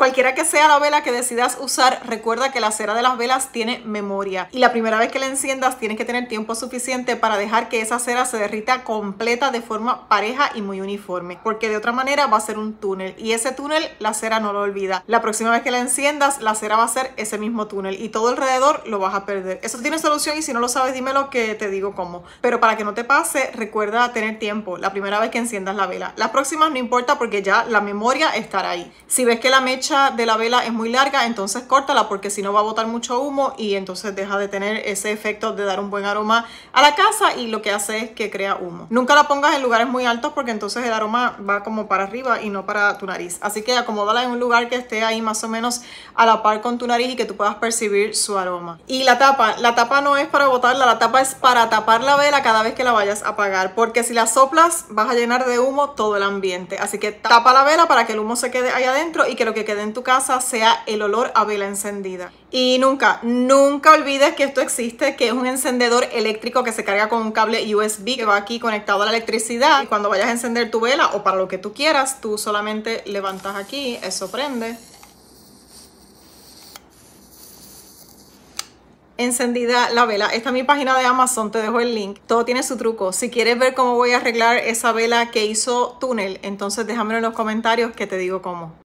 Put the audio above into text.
Cualquiera que sea la vela que decidas usar, recuerda que la cera de las velas tiene memoria y la primera vez que la enciendas tienes que tener tiempo suficiente para dejar que esa cera se derrita completa de forma pareja y muy uniforme, porque de otra manera va a ser un túnel y ese túnel la cera no lo olvida. La próxima vez que la enciendas, la cera va a ser ese mismo túnel y todo alrededor lo vas a perder. Eso tiene solución y si no lo sabes, dímelo que te digo cómo. Pero para que no te pase, recuerda tener tiempo la primera vez que enciendas la vela. Las próximas no importa porque ya la memoria estará ahí. Si ves que la mecha de la vela es muy larga, entonces córtala porque si no va a botar mucho humo y entonces deja de tener ese efecto de dar un buen aroma a la casa y lo que hace es que crea humo. Nunca la pongas en lugares muy altos porque entonces el aroma va como para arriba y no para tu nariz. Así que acomódala en un lugar que esté ahí más o menos a la par con tu nariz y que tú puedas percibir su aroma. Y la tapa, la tapa no es para botarla, la tapa es para tapar la vela cada vez que la vayas a apagar porque si la soplas vas a llenar de humo todo el ambiente. Así que tapa la vela para que el humo se quede ahí adentro y que lo que quede en tu casa sea el olor a vela encendida. Y nunca, nunca olvides que esto existe, que es un encendedor eléctrico que se carga con un cable USB que va aquí conectado a la electricidad. Y cuando vayas a encender tu vela o para lo que tú quieras, tú solamente levantas aquí, eso prende. encendida la vela. Esta es mi página de Amazon, te dejo el link. Todo tiene su truco. Si quieres ver cómo voy a arreglar esa vela que hizo túnel, entonces déjamelo en los comentarios que te digo cómo.